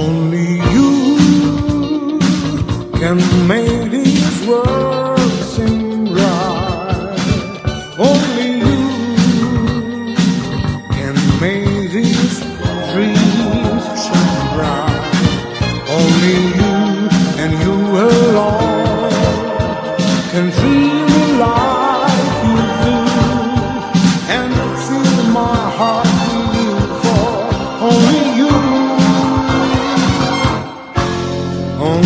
Only you can make this world seem right. Only you can make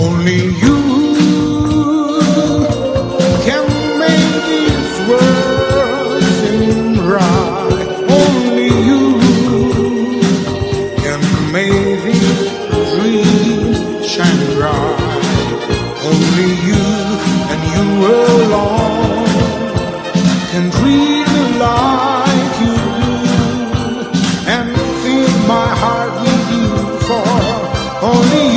Only you can make this world seem right. Only you can make these dreams shine bright. Only you and you alone can dream like you and fill my heart with you for only.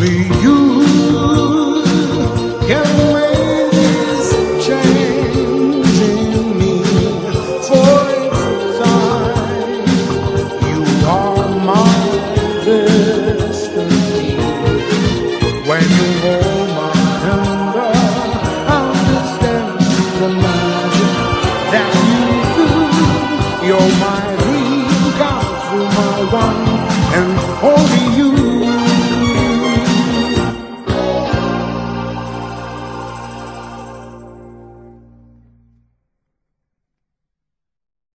Only you can make this change in me for it's time. You are my destiny. When you hold my hand, understand the magic that you do. You're my dream, come through my one